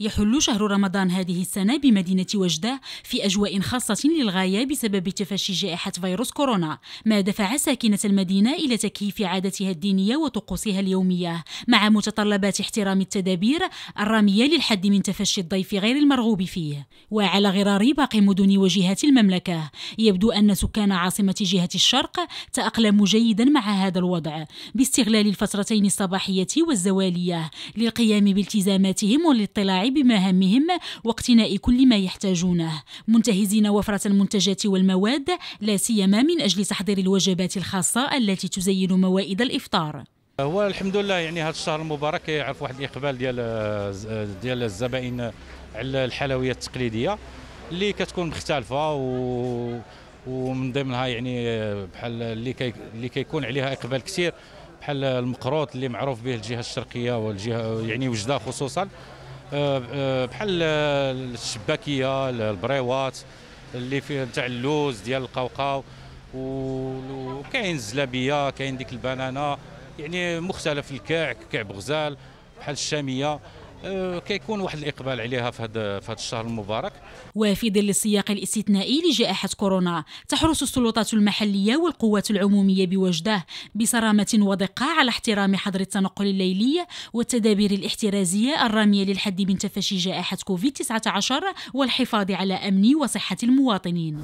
يحل شهر رمضان هذه السنة بمدينة وجدة في أجواء خاصة للغاية بسبب تفشي جائحة فيروس كورونا ما دفع ساكنة المدينة إلى تكييف عادتها الدينية وطقوسها اليومية مع متطلبات احترام التدابير الرامية للحد من تفشي الضيف غير المرغوب فيه. وعلى غرار باقي مدن وجهات المملكة يبدو أن سكان عاصمة جهة الشرق تأقلموا جيدا مع هذا الوضع باستغلال الفترتين الصباحية والزوالية للقيام بالتزاماتهم والاطلاع بمهامهم واقتناء كل ما يحتاجونه. منتهزين وفرة المنتجات والمواد لا سيما من أجل تحضير الوجبات الخاصة التي تزين موائد الإفطار. هو الحمد لله يعني هذا الشهر المبارك يعرف واحد الإقبال ديال ديال الزبائن على الحلويات التقليدية اللي كتكون مختلفة و ومن ضمنها يعني بحال اللي كي اللي كيكون عليها إقبال كثير بحال المقروط اللي معروف به الجهة الشرقية والجهة يعني وجدة خصوصا. بحال الشباكية البريوات اللي فيه تاع اللوز ديال القوقاو وكاين الزلابية كاين ديك البنانه يعني مختلف الكعك كعب غزال بحال الشامية. كيكون واحد الإقبال عليها في هذا في هذا الشهر المبارك. وفي ظل السياق الاستثنائي لجائحة كورونا تحرص السلطات المحلية والقوات العمومية بوجده بصرامة ودقة على احترام حظر التنقل الليلي والتدابير الاحترازية الرامية للحد من تفشي جائحة كوفيد 19 والحفاظ على أمن وصحة المواطنين.